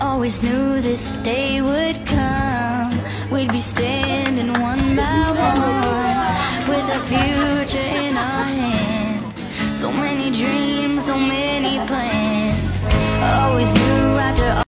I always knew this day would come. We'd be standing one by one with our future in our hands. So many dreams.